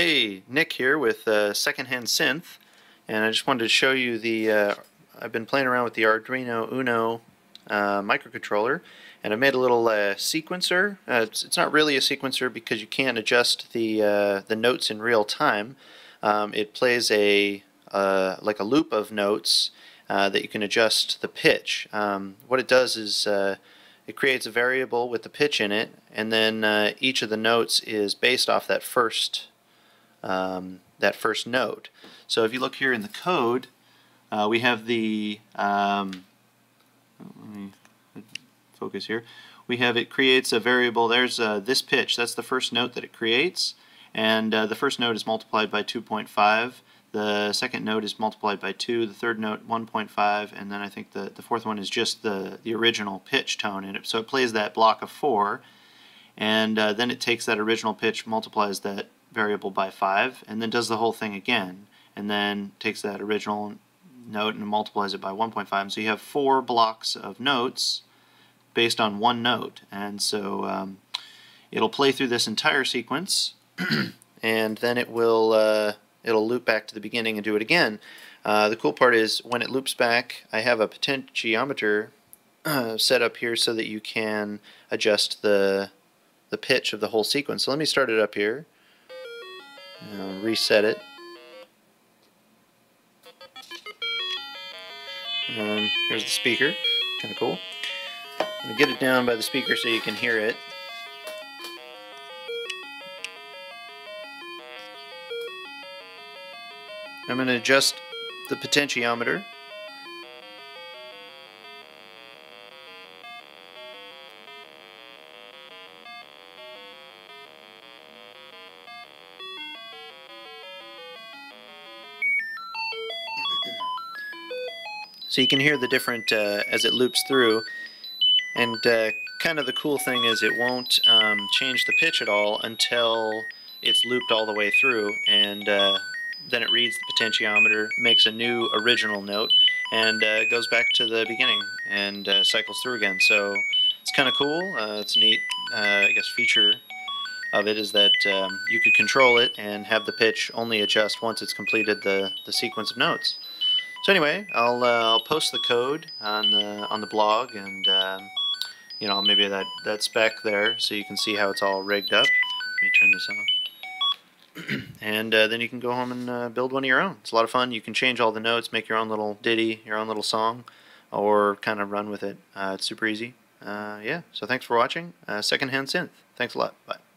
Hey, Nick here with uh, Secondhand Synth, and I just wanted to show you the. Uh, I've been playing around with the Arduino Uno uh, microcontroller, and I made a little uh, sequencer. Uh, it's, it's, not really a sequencer because you can't adjust the uh, the notes in real time. Um, it plays a like a loop of notes that you can adjust the pitch. Um, what it does is it creates a variable with the pitch in it, and then each of the notes is based off that first um, that first note. So if you look here in the code, uh, we have the, um, let me focus here, we have it creates a variable, there's uh, this pitch, that's the first note that it creates, and uh, the first note is multiplied by 2.5, the second note is multiplied by 2, the third note 1.5, and then I think the, the fourth one is just the, the original pitch tone in it. So it plays that block of 4, and uh, then it takes that original pitch, multiplies that variable by 5 and then does the whole thing again and then takes that original note and multiplies it by 1.5 so you have four blocks of notes based on one note and so um, it'll play through this entire sequence and then it will uh, it'll loop back to the beginning and do it again. Uh, the cool part is when it loops back I have a potentiometer set up here so that you can adjust the the pitch of the whole sequence. So let me start it up here reset it. Um, here's the speaker, kind of cool. I'm get it down by the speaker so you can hear it. I'm going to adjust the potentiometer. So you can hear the different, uh, as it loops through, and uh, kind of the cool thing is it won't um, change the pitch at all until it's looped all the way through, and uh, then it reads the potentiometer, makes a new original note, and uh, goes back to the beginning and uh, cycles through again. So it's kind of cool. Uh, it's a neat, I guess, feature of it is that um, you could control it and have the pitch only adjust once it's completed the, the sequence of notes. So anyway, I'll uh, I'll post the code on the on the blog and um, you know maybe that that spec there so you can see how it's all rigged up. Let me turn this off. and uh, then you can go home and uh, build one of your own. It's a lot of fun. You can change all the notes, make your own little ditty, your own little song, or kind of run with it. It's super easy. Yeah. So thanks for watching. Secondhand Synth. Thanks a lot. Bye.